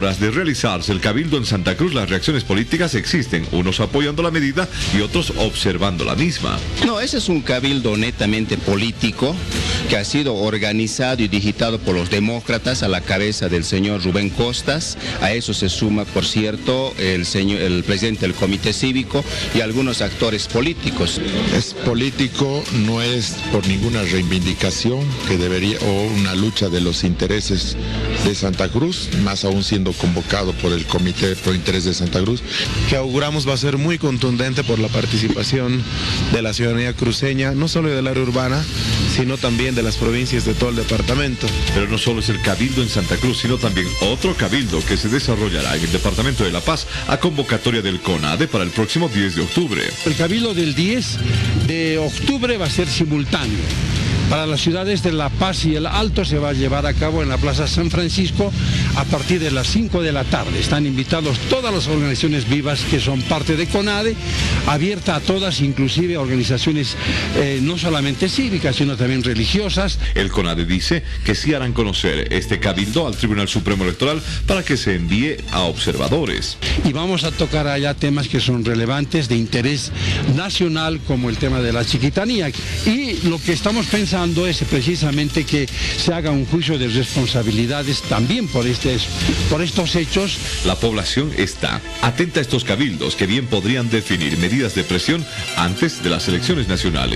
Tras de realizarse el cabildo en Santa Cruz, las reacciones políticas existen, unos apoyando la medida y otros observando la misma. No, ese es un cabildo netamente político que ha sido organizado y digitado por los demócratas a la cabeza del señor Rubén Costas. A eso se suma, por cierto, el, señor, el presidente del comité cívico y algunos actores políticos. Es político, no es por ninguna reivindicación que debería o una lucha de los intereses de Santa Cruz, más aún siendo convocado por el Comité Pro Interés de Santa Cruz. Que auguramos va a ser muy contundente por la participación de la ciudadanía cruceña, no solo del área urbana, sino también de las provincias de todo el departamento. Pero no solo es el cabildo en Santa Cruz, sino también otro cabildo que se desarrollará en el departamento de La Paz a convocatoria del CONADE para el próximo 10 de octubre. El cabildo del 10 de octubre va a ser simultáneo. Para las ciudades de La Paz y El Alto se va a llevar a cabo en la Plaza San Francisco a partir de las 5 de la tarde. Están invitados todas las organizaciones vivas que son parte de CONADE, abierta a todas, inclusive organizaciones eh, no solamente cívicas, sino también religiosas. El CONADE dice que sí harán conocer este cabildo al Tribunal Supremo Electoral para que se envíe a observadores. Y vamos a tocar allá temas que son relevantes de interés nacional como el tema de la chiquitanía. Y lo que estamos pensando es precisamente que se haga un juicio de responsabilidades también por, este, por estos hechos. La población está atenta a estos cabildos que bien podrían definir de presión antes de las elecciones nacionales.